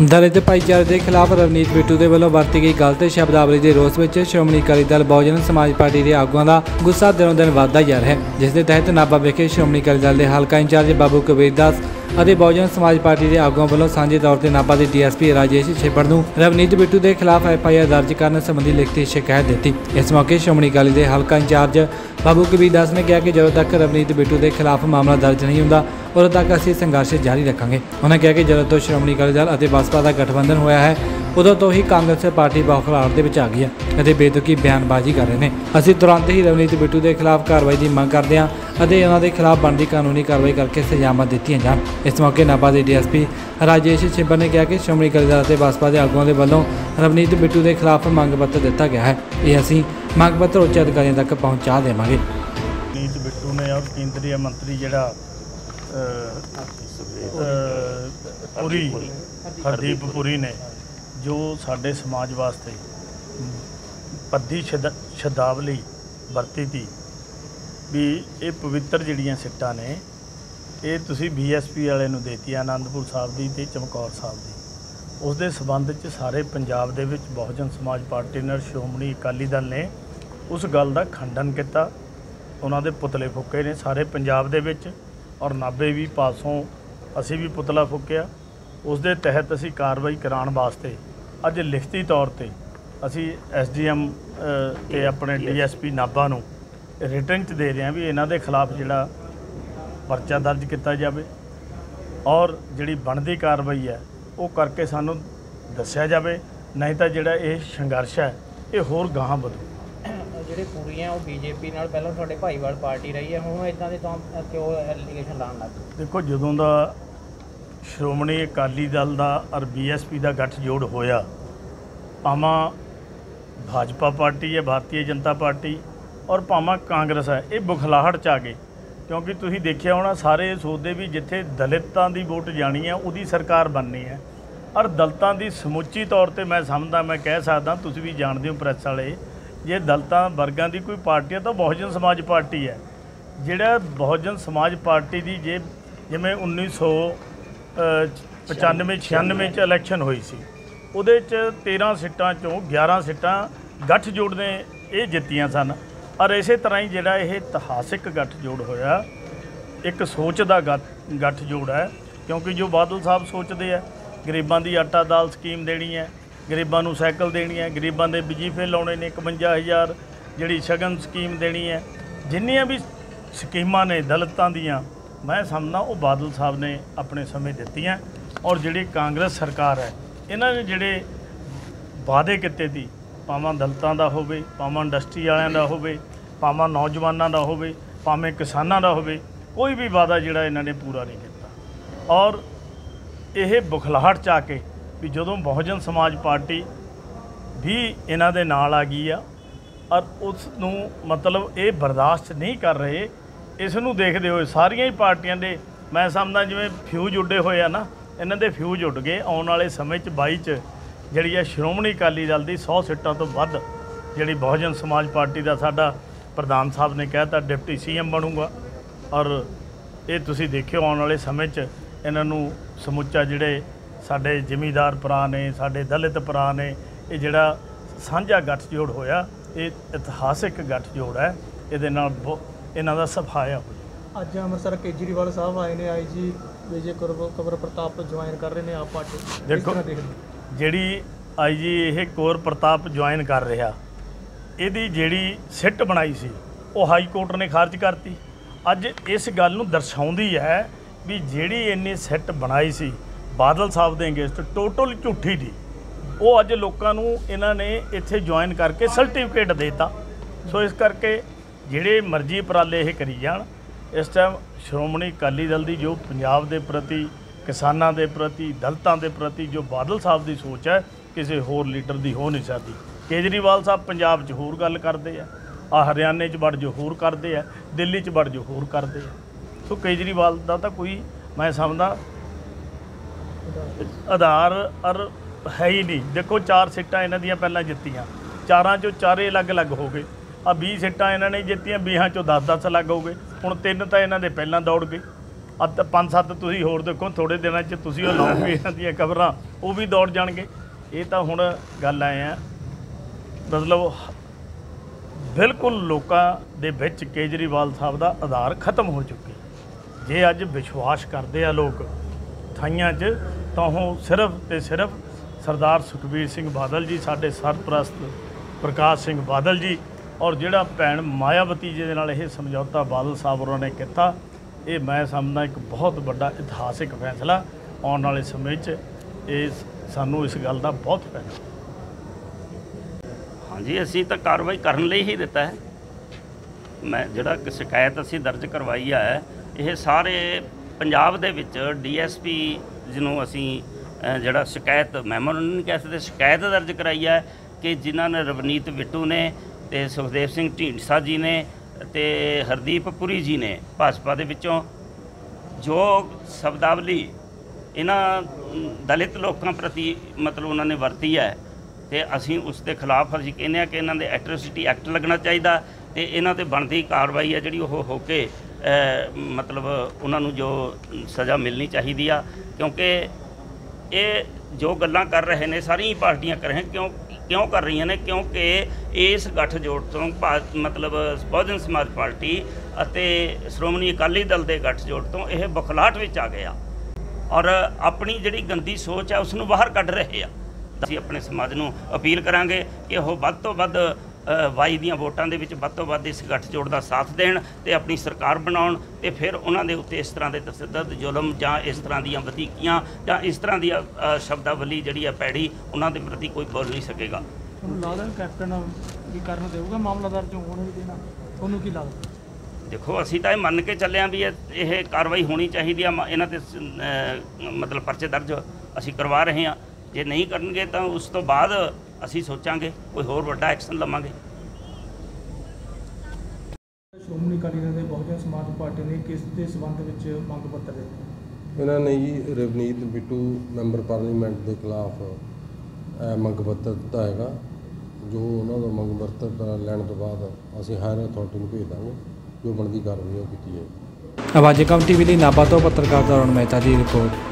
ਦਲਿਤ ਭਾਈਚਾਰੇ ਦੇ ਖਿਲਾਫ ਰਵਨੀਤ ਬਿੱਟੂ ਦੇ ਵੱਲੋਂ ਵਰਤੀ ਗਈ ਗਲਤ ਸ਼ਬਦਾਵਲੀ ਦੇ ਰੋਸ ਵਿੱਚ ਸ਼੍ਰੋਮਣੀ ਅਕਾਲੀ ਦਲ ਬਹੁਜਨ ਸਮਾਜ ਪਾਰਟੀ ਦੇ ਆਗੂਆਂ ਦਾ ਗੁੱਸਾ ਦਿਨੋਂ ਦਿਨ ਵਧਦਾ ਜਾ ਰਿਹਾ ਹੈ। ਜਿਸ ਦੇ ਤਹਿਤ ਨਾਭਾ ਵਿਖੇ ਸ਼੍ਰੋਮਣੀ ਅਕਾਲੀ ਦਲ ਦੇ ਹਲਕਾ ਇੰਚਾਰਜ ਬਾਬੂ ਕਬੀਰ ਦਾਸ ਅਤੇ ਬਹੁਜਨ ਸਮਾਜ ਪਾਰਟੀ ਦੇ ਆਗੂਆਂ ਵੱਲੋਂ ਸਾਂਝੇ ਤੌਰ ਤੇ ਨਾਭਾ ਦੇ ਡੀਐਸਪੀ ਰਾਜੇਸ਼ ਛੇਪੜ ਨੂੰ ਰਵਨੀਤ ਬਿੱਟੂ ਦੇ ਖਿਲਾਫ ਐਫਆਈਆਰ ਦਰਜ ਕਰਨ ਸੰਬੰਧੀ ਲਿਖਤੀ ਸ਼ਿਕਾਇਤ ਦਿੱਤੀ। ਇਸ ਮੌਕੇ ਸ਼੍ਰੋਮਣੀ ਅਕਾਲੀ ਦੇ ਹਲਕਾ ਇੰਚਾਰਜ ਬਾਬੂ ਕਬੀਰ ਦਾਸ ਨੇ ਕਿਹਾ ਕਿ ਜਦੋਂ ਤੱਕ ਰਵਨੀਤ ਬਿੱਟੂ ਦੇ ਖਿਲਾਫ ਮਾਮਲਾ ਦਰਜ ਨਹੀਂ ਹੁੰਦਾ ਉਦੋਂ ਤੱਕ ਅਸੀਂ ਸੰਘਰਸ਼ ਜਾਰੀ ਰੱਖਾਂਗੇ। ਉਹਨਾਂ ਕਿਹਾ ਕਿ ਜਦੋਂ ਤੋਂ ਸ਼੍ਰੋਮਣੀ ਅਕਾਲੀ ਦਲ ਅਤੇ ਬਸਪਾ ਦਾ ਗਠਬੰਧਨ ਹੋਇਆ ਹੈ, ਉਦੋਂ ਤੋਂ ਹੀ ਕਾਂਗਰਸ ਪਾਰਟੀ ਬੌਖਲਾਹਟ ਦੇ ਵਿੱਚ ਆ ਗਈ ਹੈ ਅਤੇ ਬੇਤੁਕੀ ਬਿਆਨਬਾਜ਼ੀ ਕਰ ਰਹੇ ਨੇ। ਅਸੀਂ ਤੁਰੰਤ ਹੀ ਰਵਨੀਤ ਬਿੱਟੂ ਦੇ ਖਿਲਾਫ ਕਾਰਵਾਈ ਦੀ ਮੰਗ ਕਰਦੇ ਹਾਂ ਅਤੇ ਉਹਨਾਂ ਦੇ ਖਿਲਾਫ ਬਣਦੀ ਕਾਨੂੰਨੀ ਕਾਰਵਾਈ ਕਰਕੇ ਸਜ਼ਾਵਾਂ ਦਿੱਤੀਆਂ ਜਾਣ। ਇਸ ਮੌਕੇ ਨਾਭਾ ਦੇ ਡੀਐਸਪੀ ਰਾਜੇਸ਼ ਛਿੱਬਰ ਨੇ ਕਿਹਾ ਕਿ ਸ਼੍ਰੋਮਣੀ ਅਕਾਲੀ ਦਲ ਅਤੇ ਬਸਪਾ ਦੇ ਆਗੂਆਂ ਦੇ ਵੱਲੋਂ ਰਵਨੀਤ ਬਿੱਟੂ ਦੇ ਖਿਲਾਫ ਮੰਗ ਪੱਤਰ ਦਿੱਤਾ ਗਿਆ ਹੈ। ਇਹ ਅਸੀਂ ਮੰਗ ਪੱਤਰ ਉੱਚ ਅਧਿਕਾਰੀਆਂ ਤੱਕ ਪਹੁੰਚਾ ਦੇਵਾਂਗੇ। ਨੀਤ ਬਿੱਟੂ ਨੇ ਔਰ ਕੇਂਦਰੀ ਮੰਤਰੀ ਜਿਹੜਾ ਅਹ, ਪੁਰੀ ਹਰਦੀਪ ਪੁਰੀ ਨੇ ਜੋ ਸਾਡੇ ਸਮਾਜ ਵਾਸਤੇ ਪੱਦੀ ਸ਼ਦ- ਸ਼ਬਦਾਵਲੀ ਵਰਤੀ ਤੀ ਵੀ ਇਹ ਪਵਿੱਤਰ ਜਿਹੜੀਆਂ ਸਿੱਟਾਂ ਨੇ ਇਹ ਤੁਸੀਂ ਬੀਐਸਪੀ ਵਾਲੇ ਨੂੰ ਦੇਤੀ ਆਨੰਦਪੁਰ ਸਾਹਿਬ ਦੀ ਤੇ ਚਮਕੌਰ ਸਾਹਿਬ ਦੀ। ਉਸ ਦੇ ਸਬੰਧ 'ਚ ਸਾਰੇ ਪੰਜਾਬ ਦੇ ਵਿੱਚ ਬਹੁਜਨ ਸਮਾਜ ਪਾਰਟੀ ਨਾਲ ਸ਼੍ਰੋਮਣੀ ਅਕਾਲੀ ਦਲ ਨੇ ਉਸ ਗੱਲ ਦਾ ਖੰਡਨ ਕੀਤਾ। ਉਹਨਾਂ ਦੇ ਪੁਤਲੇ ਫੁੱਕੇ ਨੇ। ਸਾਰੇ ਪੰਜਾਬ ਦੇ ਵਿੱਚ ਔਰ ਨਾਭੇ ਵੀ ਪਾਸੋਂ ਅਸੀਂ ਵੀ ਪੁਤਲਾ ਫੁੱਕਿਆ। ਉਸ ਦੇ ਤਹਿਤ ਅਸੀਂ ਕਾਰਵਾਈ ਕਰਾਉਣ ਵਾਸਤੇ ਅੱਜ ਲਿਖਤੀ ਤੌਰ ਤੇ ਅਸੀਂ ਐਸਡੀਐਮ ਤੇ ਆਪਣੇ ਡੀਐਸਪੀ ਨਾਭਾ ਨੂੰ ਰਿਟਰਨ ਚ ਦੇ ਰਹੇ ਹਾਂ ਵੀ ਇਹਨਾਂ ਦੇ ਖਿਲਾਫ ਜਿਹੜਾ ਪਰਚਾ ਦਰਜ ਕੀਤਾ ਜਾਵੇ ਔਰ ਜਿਹੜੀ ਬਣਦੀ ਕਾਰਵਾਈ ਹੈ ਉਹ ਕਰਕੇ ਸਾਨੂੰ ਦੱਸਿਆ ਜਾਵੇ ਨਹੀਂ ਤਾਂ ਜਿਹੜਾ ਇਹ ਸੰਘਰਸ਼ ਹੈ ਇਹ ਹੋਰ ਗਾਹਾਂ ਵਧੂ। ਜਿਹੜੇ ਪੂਰੀਆਂ ਉਹ ਬੀਜੇਪੀ ਨਾਲ ਪਹਿਲਾਂ ਤੁਹਾਡੇ ਭਾਈਵਾਲ ਪਾਰਟੀ ਰਹੀ ਹੈ ਹੁਣ ਇਦਾਂ ਦੇ ਤਾਂ ਕਿਉਂ ਐਲੀਗੇਸ਼ਨ ਲਾਉਣ ਲੱਗ ਪਏ ਦੇਖੋ, ਜਦੋਂ ਦਾ ਸ਼੍ਰੋਮਣੀ ਅਕਾਲੀ ਦਲ ਦਾ ਔਰ ਬੀਐਸਪੀ ਦਾ ਗੱਠਜੋੜ ਹੋਇਆ, ਭਾਵਾਂ ਭਾਜਪਾ ਪਾਰਟੀ ਹੈ, ਭਾਰਤੀ ਜਨਤਾ ਪਾਰਟੀ, ਔਰ ਭਾਵਾਂ ਕਾਂਗਰਸ ਹੈ, ਇਹ ਬੁਖਲਾਹਟ ਚ ਆ ਗਏ। ਕਿਉਂਕਿ ਤੁਸੀਂ ਦੇਖਿਆ ਹੋਣਾ, ਸਾਰੇ ਸੋਚਦੇ ਵੀ ਜਿੱਥੇ ਦਲਿਤਾਂ ਦੀ ਵੋਟ ਜਾਣੀ ਹੈ, ਉਹਦੀ ਸਰਕਾਰ ਬਣਨੀ ਹੈ। ਔਰ ਦਲਿਤਾਂ ਦੀ ਸਮੁੱਚੀ ਤੌਰ ਤੇ ਮੈਂ ਸਮਝਦਾ, ਮੈਂ ਕਹਿ ਸਕਦਾ, ਤੁਸੀਂ ਵੀ ਜਾਣਦੇ ਹੋ ਪ੍ਰੈਸ ਵਾਲੇ ਜੇ ਦਲਤਾਂ ਵਰਗਾਂ ਦੀ ਕੋਈ ਪਾਰਟੀ ਹੈ ਤਾਂ ਬਹੁਜਨ ਸਮਾਜ ਪਾਰਟੀ ਹੈ। ਜਿਹੜਾ ਬਹੁਜਨ ਸਮਾਜ ਪਾਰਟੀ ਦੀ ਜੇ ਜਿਵੇਂ 1995 96 ਚ ਇਲੈਕਸ਼ਨ ਹੋਈ ਸੀ, ਉਹਦੇ ਚ 13 ਸੀਟਾਂ ਚੋਂ 11 ਸੀਟਾਂ ਗੱਠਜੋੜ ਨੇ ਇਹ ਜਿੱਤੀਆਂ ਸਨ। ਔਰ ਇਸੇ ਤਰ੍ਹਾਂ ਹੀ ਜਿਹੜਾ ਇਹ ਇਤਿਹਾਸਿਕ ਗੱਠਜੋੜ ਹੋਇਆ, ਇੱਕ ਸੋਚ ਦਾ ਗੱਠ- ਗੱਠਜੋੜ ਹੈ, ਕਿਉਂਕਿ ਜੋ ਬਾਦਲ ਸਾਹਿਬ ਸੋਚਦੇ ਆ, ਗਰੀਬਾਂ ਦੀ ਆਟਾ ਦਾਲ ਸਕੀਮ ਦੇਣੀ ਹੈ ਗਰੀਬਾਂ ਨੂੰ ਸਾਈਕਲ ਦੇਣੀ ਹੈ, ਗਰੀਬਾਂ ਦੇ ਵਜੀਫੇ ਲਾਉਣੇ ਨੇ 51000 ਜਿਹੜੀ ਸ਼ਗਨ ਸਕੀਮ ਦੇਣੀ ਹੈ। ਜਿੰਨੀਆਂ ਵੀ ਸਕੀਮਾਂ ਨੇ, ਦਲਿਤਾਂ ਦੀਆਂ, ਮੈਂ ਸਮਝਦਾ ਉਹ ਬਾਦਲ ਸਾਹਿਬ ਨੇ ਆਪਣੇ ਸਮੇਂ ਦਿੱਤੀਆਂ ਔਰ ਜਿਹੜੀ ਕਾਂਗਰਸ ਸਰਕਾਰ ਹੈ, ਇਹਨਾਂ ਨੇ ਜਿਹੜੇ ਵਾਅਦੇ ਕੀਤੇ ਸੀ, ਭਾਵੇਂ ਦਲਤਾਂ ਦਾ ਹੋਵੇ, ਭਾਵੇਂ ਇੰਡਸਟਰੀ ਵਾਲਿਆਂ ਦਾ ਹੋਵੇ, ਭਾਵੇਂ ਨੌਜਵਾਨਾਂ ਦਾ ਹੋਵੇ, ਭਾਵੇਂ ਕਿਸਾਨਾਂ ਦਾ ਹੋਵੇ, ਕੋਈ ਵੀ ਵਾਅਦਾ ਜਿਹੜਾ ਇਹਨਾਂ ਨੇ ਪੂਰਾ ਨਹੀਂ ਕੀਤਾ। ਔਰ ਇਹ ਬੁਖਲਾਹਟ ਚ ਆ ਕੇ ਵੀ ਜਦੋਂ ਬਹੁਜਨ ਸਮਾਜ ਪਾਰਟੀ ਵੀ ਇਹਨਾਂ ਦੇ ਨਾਲ ਆ ਗਈ ਆ, ਔਰ ਉਸ ਨੂੰ ਮਤਲਬ ਇਹ ਬਰਦਾਸ਼ਤ ਨਹੀਂ ਕਰ ਰਹੇ, ਇਸ ਨੂੰ ਦੇਖਦੇ ਹੋਏ ਸਾਰੀਆਂ ਹੀ ਪਾਰਟੀਆਂ ਦੇ, ਮੈਂ ਸਮਝਦਾ ਜਿਵੇਂ ਫਿਊਜ਼ ਉੱਡੇ ਹੋਏ ਆ ਨਾ, ਇਹਨਾਂ ਦੇ ਫਿਊਜ਼ ਉੱਡ ਗਏ, ਆਉਣ ਵਾਲੇ ਸਮੇਂ 'ਚ 22 'ਚ ਜਿਹੜੀ ਆ ਸ਼੍ਰੋਮਣੀ ਅਕਾਲੀ ਦਲ ਦੀ 100 ਸੀਟਾਂ ਤੋਂ ਵੱਧ ਜਿਹੜੀ ਬਹੁਜਨ ਸਮਾਜ ਪਾਰਟੀ ਦਾ ਸਾਡਾ ਪ੍ਰਧਾਨ ਸਾਹਿਬ ਨੇ ਕਹਿਤਾ, ਡਿਪਟੀ ਸੀਐਮ ਬਣੂਗਾ, ਔਰ ਇਹ ਤੁਸੀਂ ਦੇਖਿਓ ਆਉਣ ਵਾਲੇ ਸਮੇਂ 'ਚ ਇਹਨਾਂ ਨੂੰ ਸਮੁੱਚਾ ਜਿਹੜੇ ਸਾਡੇ ਜ਼ਿਮੀਦਾਰ ਭਰਾ ਨੇ ਸਾਡੇ ਦਲਿਤ ਭਰਾ ਨੇ ਇਹ ਜਿਹੜਾ ਸਾਂਝਾ ਗੱਠਜੋੜ ਹੋਇਆ ਇਹ ਇਤਿਹਾਸਿਕ ਗੱਠਜੋੜ ਹੈ। ਇਹਦੇ ਨਾਲ ਇਹਨਾਂ ਦਾ ਸਫਾਇਆ ਹੋਇਆ। ਅੱਜ ਅੰਮ੍ਰਿਤਸਰ ਕੇਜਰੀਵਾਲ ਸਾਹਿਬ ਆਏ ਨੇ ਆਈਜੀ ਵਿਜੇ ਕਬਰ ਪ੍ਰਤਾਪ ਜੁਆਇਨ ਕਰ ਰਹੇ ਨੇ ਆਪ ਪਾਰਟੀ ਦੇਖੋ? ਜਿਹੜੀ ਆਈਜੀ ਇਹ ਕੋਰ ਪ੍ਰਤਾਪ ਜੁਆਇਨ ਕਰ ਰਿਹਾ ਇਹਦੀ ਜਿਹੜੀ ਸਿੱਟ ਬਣਾਈ ਸੀ ਉਹ ਹਾਈ ਕੋਰਟ ਨੇ ਖਾਰਜ ਕਰਤੀ। ਅੱਜ ਇਸ ਗੱਲ ਨੂੰ ਦਰਸਾਉਂਦੀ ਹੈ ਵੀ ਜਿਹੜੀ ਇੰਨੀ ਸਿੱਟ ਬਣਾਈ ਸੀ ਬਾਦਲ ਸਾਹਿਬ ਦੇ ਅਗੇਂਸਟ ਟੋਟਲ ਝੂਠੀ ਦੀ ਉਹ ਅੱਜ ਲੋਕਾਂ ਨੂੰ ਇਹਨਾਂ ਨੇ ਇੱਥੇ ਜੁਆਇਨ ਕਰਕੇ ਸਰਟੀਫਿਕੇਟ ਦੇਤਾ। ਸੋ ਇਸ ਕਰਕੇ ਜਿਹੜੇ ਮਰਜ਼ੀ ਉਪਰਾਲੇ ਇਹ ਕਰੀ ਜਾਣ, ਇਸ ਟਾਈਮ ਸ਼੍ਰੋਮਣੀ ਅਕਾਲੀ ਦਲ ਦੀ ਜੋ ਪੰਜਾਬ ਦੇ ਪ੍ਰਤੀ, ਕਿਸਾਨਾਂ ਦੇ ਪ੍ਰਤੀ, ਦਲਤਾਂ ਦੇ ਪ੍ਰਤੀ ਜੋ ਬਾਦਲ ਸਾਹਿਬ ਦੀ ਸੋਚ ਹੈ, ਕਿਸੇ ਹੋਰ ਲੀਡਰ ਦੀ ਹੋ ਨਹੀਂ ਸਕਦੀ। ਕੇਜਰੀਵਾਲ ਸਾਹਿਬ ਪੰਜਾਬ 'ਚ ਹੋਰ ਗੱਲ ਕਰਦੇ ਆ। ਆ ਹਰਿਆਣੇ 'ਚ ਵੜ ਜੋ ਹੋਰ ਕਰਦੇ ਆ, ਦਿੱਲੀ 'ਚ ਵੜ ਜੋ ਹੋਰ ਕਰਦੇ ਆ। ਸੋ ਕੇਜਰੀਵਾਲ ਦਾ ਤਾਂ ਕੋਈ, ਮੈਂ ਸਮਝਦਾ ਆਧਾਰ ਅਰ ਹੈ ਹੀ ਨਹੀਂ। ਦੇਖੋ ਚਾਰ ਸੀਟਾਂ ਇਹਨਾਂ ਦੀਆਂ ਪਹਿਲਾਂ ਜਿੱਤੀਆਂ। ਚਾਰਾਂ ਚੋਂ ਚਾਰੇ ਅਲੱਗ-ਅਲੱਗ ਹੋ ਗਏ। ਆ 20 ਸੀਟਾਂ ਇਹਨਾਂ ਨੇ ਜਿੱਤੀਆਂ 20 ਚੋਂ 10-10 ਅਲੱਗ ਹੋ ਗਏ। ਹੁਣ ਤਿੰਨ ਤਾਂ ਇਹਨਾਂ ਦੇ ਪਹਿਲਾਂ ਦੌੜ ਗਏ। ਅੱਧ ਪੰਜ ਸੱਤ ਤੁਸੀਂ ਹੋਰ ਦੇਖੋ ਥੋੜੇ ਦਿਨਾਂ 'ਚ ਤੁਸੀਂ ਉਹ ਲਾਓਗੇ ਇਹਨਾਂ ਦੀਆਂ ਖਬਰਾਂ ਉਹ ਵੀ ਦੌੜ ਜਾਣਗੇ। ਇਹ ਤਾਂ ਹੁਣ ਗੱਲ ਆਏ ਆ। ਮਤਲਬ ਬਿਲਕੁਲ ਲੋਕਾਂ ਦੇ ਵਿੱਚ ਕੇਜਰੀਵਾਲ ਸਾਹਿਬ ਦਾ ਆਧਾਰ ਖਤਮ ਹੋ ਚੁੱਕਿਆ। ਜੇ ਅੱਜ ਵਿਸ਼ਵਾਸ ਕਰਦੇ ਆ ਲੋਕ ਥਾਈਆਂ 'ਚ ਤਾਂ ਉਹ ਸਿਰਫ ਤੇ ਸਿਰਫ ਸਰਦਾਰ ਸੁਖਬੀਰ ਸਿੰਘ ਬਾਦਲ ਜੀ, ਸਾਡੇ ਸਰਪ੍ਰਸਤ ਪ੍ਰਕਾਸ਼ ਸਿੰਘ ਬਾਦਲ ਜੀ ਔਰ ਜਿਹੜਾ ਭੈਣ ਮਾਇਆਵਤੀ ਜੀ ਦੇ ਨਾਲ ਇਹ ਸਮਝੌਤਾ ਬਾਦਲ ਸਾਹਿਬ ਹੋਰਾਂ ਨੇ ਕੀਤਾ, ਇਹ ਮੈਂ ਸਮਝਦਾ ਇੱਕ ਬਹੁਤ ਵੱਡਾ ਇਤਿਹਾਸਿਕ ਫੈਸਲਾ ਆਉਣ ਵਾਲੇ ਸਮੇਂ 'ਚ ਇਹ ਸਾਨੂੰ ਇਸ ਗੱਲ ਦਾ ਬਹੁਤ ਫਾਇਦਾ। ਹਾਂਜੀ, ਅਸੀਂ ਤਾਂ ਕਾਰਵਾਈ ਕਰਨ ਲਈ ਹੀ ਦਿੱਤਾ ਹੈ। ਮੈਂ ਜਿਹੜਾ ਸ਼ਿਕਾਇਤ ਅਸੀਂ ਦਰਜ ਕਰਵਾਈ ਹੈ, ਇਹ ਸਾਰੇ ਪੰਜਾਬ ਦੇ ਵਿੱਚ ਡੀਐਸਪੀ ਜਿਹਨੂੰ ਅਸੀਂ ਜਿਹੜਾ ਸ਼ਿਕਾਇਤ, ਮੈਮੋ ਨਹੀਂ ਕਹਿ ਸਕਦੇ, ਸ਼ਿਕਾਇਤ ਦਰਜ ਕਰਾਈ ਹੈ ਕਿ ਜਿਨ੍ਹਾਂ ਨੇ ਰਵਨੀਤ ਬਿੱਟੂ ਨੇ ਤੇ ਸੁਖਦੇਵ ਸਿੰਘ ਢੀਂਡਸਾ ਜੀ ਨੇ ਤੇ ਹਰਦੀਪ ਪੁਰੀ ਜੀ ਨੇ ਭਾਜਪਾ ਦੇ ਵਿੱਚੋਂ, ਜੋ ਸ਼ਬਦਾਵਲੀ ਇਹਨਾਂ ਦਲਿਤ ਲੋਕਾਂ ਪ੍ਰਤੀ ਮਤਲਬ ਉਹਨਾਂ ਨੇ ਵਰਤੀ ਹੈ ਤੇ ਅਸੀਂ ਉਸ ਦੇ ਖਿਲਾਫ ਅਸੀਂ ਕਹਿੰਦੇ ਆ ਕਿ ਇਹਨਾਂ ਦੇ ਐਟਰੋਸਿਟੀ ਐਕਟ ਲੱਗਣਾ ਚਾਹੀਦਾ ਤੇ ਇਹਨਾਂ ਤੇ ਬਣਦੀ ਕਾਰਵਾਈ ਹੈ ਜਿਹੜੀ ਉਹ ਹੋ ਕੇ ਮਤਲਬ ਉਹਨਾਂ ਨੂੰ ਜੋ ਸਜ਼ਾ ਮਿਲਣੀ ਚਾਹੀਦੀ ਆ, ਕਿਉਂਕਿ ਇਹ ਜੋ ਗੱਲਾਂ ਕਰ ਰਹੇ ਨੇ, ਸਾਰੀਆਂ ਹੀ ਪਾਰਟੀਆਂ ਕਰ ਰਹੇ ਕਿਉਂ ਕਿਉਂ ਕਰ ਰਹੀਆਂ ਨੇ? ਕਿਉਂਕਿ ਇਸ ਗੱਠਜੋੜ ਤੋਂ ਭਾ- ਮਤਲਬ ਬਹੁਜਨ ਸਮਾਜ ਪਾਰਟੀ ਅਤੇ ਸ਼੍ਰੋਮਣੀ ਅਕਾਲੀ ਦਲ ਦੇ ਗੱਠਜੋੜ ਤੋਂ ਇਹ ਬਖਲਾਟ ਵਿੱਚ ਆ ਗਿਆ ਔਰ ਆਪਣੀ ਜਿਹੜੀ ਗੰਦੀ ਸੋਚ ਹੈ ਉਸ ਨੂੰ ਬਾਹਰ ਕੱਢ ਰਹੇ ਆ। ਅਸੀਂ ਆਪਣੇ ਸਮਾਜ ਨੂੰ ਅਪੀਲ ਕਰਾਂਗੇ ਕਿ ਉਹ ਵੱਧ ਤੋਂ ਵੱਧ ਵਾਈ ਦੀਆਂ ਵੋਟਾਂ ਦੇ ਵਿੱਚ ਵੱਧ ਤੋਂ ਵੱਧ ਇਸ ਗੱਠਜੋੜ ਦਾ ਸਾਥ ਦੇਣ ਤੇ ਆਪਣੀ ਸਰਕਾਰ ਬਣਾਉਣ ਤੇ ਫਿਰ ਉਹਨਾਂ ਦੇ ਉੱਤੇ ਇਸ ਤਰ੍ਹਾਂ ਦੇ ਤਸੱਦਦ ਜ਼ੁਲਮ ਜਾਂ ਇਸ ਤਰ੍ਹਾਂ ਦੀਆਂ ਵਧੀਕੀਆਂ ਜਾਂ ਇਸ ਤਰ੍ਹਾਂ ਦੀ ਸ਼ਬਦਾਵਲੀ ਜਿਹੜੀ ਆ ਪੈੜੀ ਉਹਨਾਂ ਦੇ ਪ੍ਰਤੀ ਕੋਈ ਬੋਲ ਨਹੀਂ ਸਕੇਗਾ। ਲੱਗਦਾ ਕੈਪਟਨ ਕੀ ਕਰਨ ਦੇਊਗਾ? ਮਾਮਲਾ ਦਰਜ ਹੋਣ ਵੀ ਦੇਣਾ। ਤੁਹਾਨੂੰ ਕੀ ਲੱਗਦਾ? ਦੇਖੋ ਅਸੀਂ ਤਾਂ ਇਹ ਮੰਨ ਕੇ ਚੱਲੇ ਹਾਂ ਵੀ ਇਹ ਇਹ ਕਾਰਵਾਈ ਹੋਣੀ ਚਾਹੀਦੀ ਆ। ਇਹਨਾਂ ਤੇ ਮਤਲਬ ਪਰਚੇ ਦਰਜ ਅਸੀਂ ਕਰਵਾ ਰਹੇ ਹਾਂ। ਜੇ ਨਹੀਂ ਕਰਨਗੇ ਤਾਂ ਉਸ ਤੋਂ ਬਾਅਦ ਅਸੀਂ ਸੋਚਾਂਗੇ ਕੋਈ ਹੋਰ ਵੱਡਾ ਐਕਸ਼ਨ ਲਵਾਂਗੇ। ਸ਼੍ਰੋਮਣੀ ਅਕਾਲੀ ਦਲ ਦੇ ਬਹੁਜਨ ਸਮਾਜ ਪਾਰਟੀ ਨੇ ਕਿਸ ਦੇ ਸਬੰਧ ਵਿੱਚ ਮੰਗ ਪੱਤਰ ਦਿੱਤਾ? ਇਹਨਾਂ ਨੇ ਜੀ ਰਵਨੀਤ ਬਿੱਟੂ ਮੈਂਬਰ ਪਾਰਲੀਮੈਂਟ ਦੇ ਖਿਲਾਫ ਮੰਗ ਪੱਤਰ ਦਿੱਤਾ ਹੈਗਾ। ਜੋ ਉਹਨਾਂ ਦਾ ਮੰਗ ਪੱਤਰ ਲੈਣ ਤੋਂ ਬਾਅਦ ਅਸੀਂ ਹਾਇਰ ਅਥਾਰਟੀ ਨੂੰ ਭੇਜ ਦਾਂਗੇ ਜੋ ਬਣਦੀ ਕਾਰਵਾਈ ਉਹ ਕੀਤੀ ਜਾਏਗੀ। ਆਵਾਜ਼ੇ ਕਮ ਟੀਵੀ ਲਈ ਨਾਭਾ ਤੋਂ ਪੱਤਰਕਾਰ ਦੌਰਾਨ ਮਹਿਤਾ ਦੀ ਰਿਪੋਰਟ।